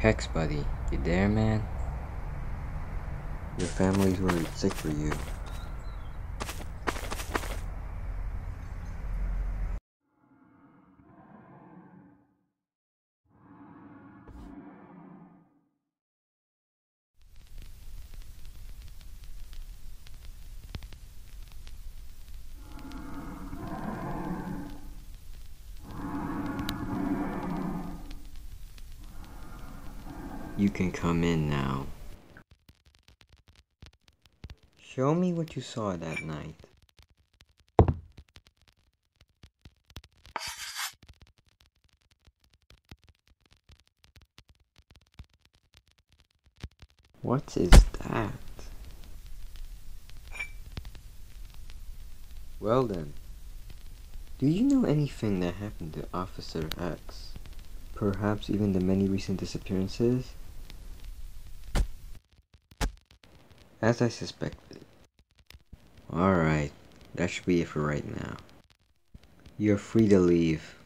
Hex, buddy. You there, man? Your family's worried sick for you. You can come in now. Show me what you saw that night. What is that? Well then, do you know anything that happened to Officer X? Perhaps even the many recent disappearances? As I suspected. Alright, that should be it for right now. You're free to leave.